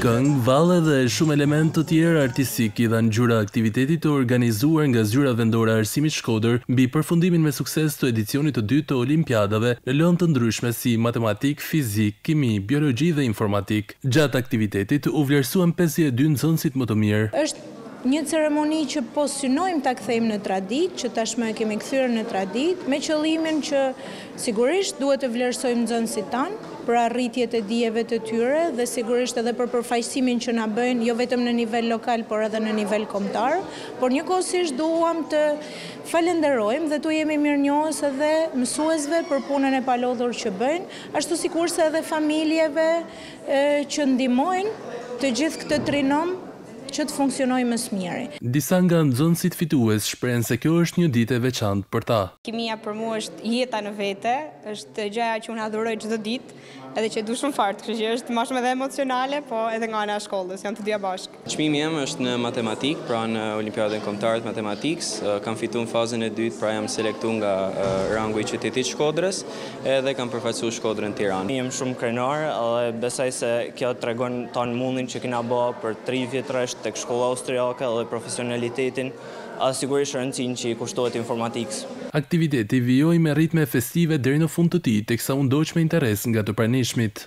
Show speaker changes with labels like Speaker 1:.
Speaker 1: Këngë, valle dhe shumë elementë të tjerë artistikë i dhanë ngjyra aktivitetit të organizuar nga Zyra Vendore e Arsimit Shkodër mbi përfundimin me sukses të edicionit të dytë të Olimpiadave në lëndë të ndryshme si Matematikë, Fizikë, Kimi, Biologji dhe Informatikë. Gjatë aktivitetit u vlerësuan pesëdhjetë e dy nxënësit më të mirë.
Speaker 2: Një ceremoni që po synojmë ta kthejmë në traditë, që tashmë e kemi kthyer në traditë, me qëllimin që sigurisht duhet të vlerësojmë nxënësit tanë për arritjet e dijeve të tyre dhe sigurisht edhe për përfaqësimin që na bëjnë jo vetëm në nivel lokal por edhe në nivel kombëtar, por njëkohësisht duam të falënderojmë dhe t'u jemi mirënjohës edhe mësuesve për punën e palodhur që bëjnë, ashtu sikurse edhe familjeve që ndihmojnë të gjithë këtë trinom. që të funksionojë më së miri.
Speaker 1: Disa nga nxënësit fitues shprehen se kjo është një ditë e veçantë për ta.
Speaker 3: Kimia për mu është jeta në vete, është gjëja që unë adhuroj çdo ditë, edhe që e du shumë fort, kështu që është ma shumë edhe emocionale, po edhe nga ana e shkollës, janë të dyja bashkë.
Speaker 4: Çmimi jem është në matematikë, pra në Olimpiadën Kombëtare të Matematikës. Kam fitu në fazën e dytë, pra jam selektu nga rangu i qytetit Shkodrës. Edhe kam përfaqësu Shkodrën Tiranë.
Speaker 5: Jam shumë krenar edhe besoj se kjo tregon tan mundin që kina ba për tri vjet rresht tek shkolla austriake dhe profesionalitetin edhe sigurisht rëndësinë që i kushtohet informatikës.
Speaker 1: Aktiviteti vijoi me ritme festive deri në fund të tij teksa u ndoq me interes nga të pranishmit.